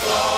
the.